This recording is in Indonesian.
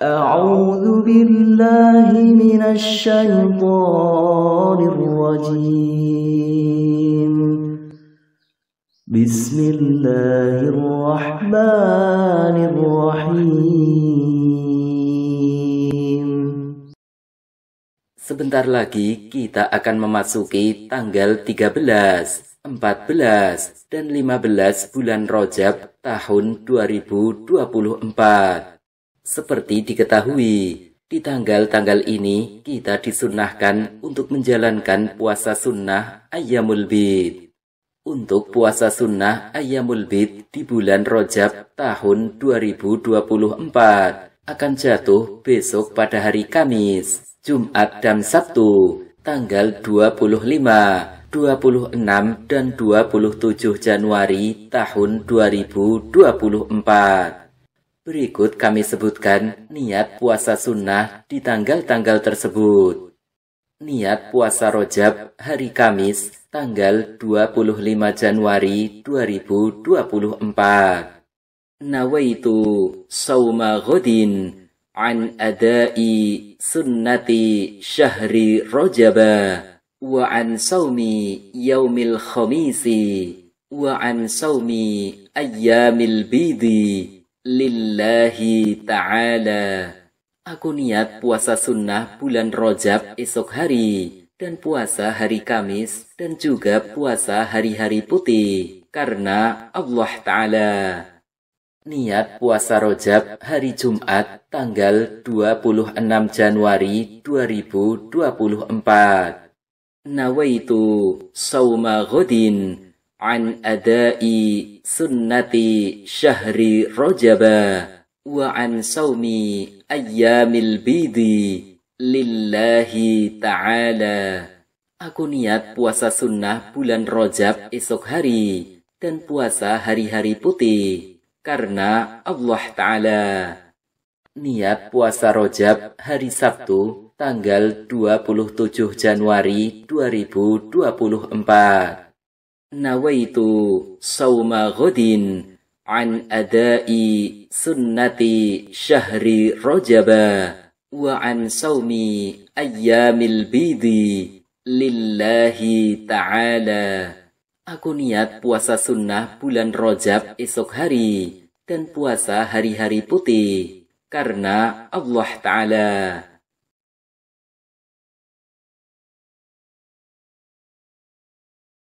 أعوذ بالله من الشيطان الرجيم بسم الله الرحمن الرحيم Sebentar lagi kita akan memasuki tanggal 13, 14, dan 15 bulan Rojab tahun 2024. seperti diketahui, di tanggal-tanggal ini kita disunahkan untuk menjalankan puasa sunnah Ayyamul Bid. Untuk puasa sunnah Ayyamul Bid di bulan Rojab tahun 2024 akan jatuh besok pada hari Kamis Jumat dan Sabtu, tanggal 25, 26, dan 27 Januari tahun 2024. Berikut kami sebutkan niat puasa sunnah di tanggal-tanggal tersebut. Niat puasa Rojab hari Kamis tanggal 25 Januari 2024. Nawaitu sawma ghodin an adai sunnati syahri Rojaba wa an saumi yaumil khamisi wa an saumi ayyamil bidhi lillahi ta'ala. Aku niat puasa sunnah bulan Rojab esok hari dan puasa hari Kamis dan juga puasa hari-hari putih karena Allah Ta'ala. Niat puasa Rojab hari Jumat tanggal 26 Januari 2024. Nawaitu sawma ghodin an adai sunnati syahri Rajaba wa an sawmi ayyamil bidi lillahi ta'ala. Aku niat puasa sunnah bulan Rajab esok hari dan puasa hari-hari putih karena Allah Ta'ala. Niat puasa Rojab hari Sabtu tanggal 27 Januari 2024. Sawma ghadin an adai sunnati syahri Rajaba wa an sawmi ayyamil bidi lillahi ta'ala. Aku niat puasa sunnah bulan Rojab esok hari dan puasa hari-hari putih karena Allah Ta'ala.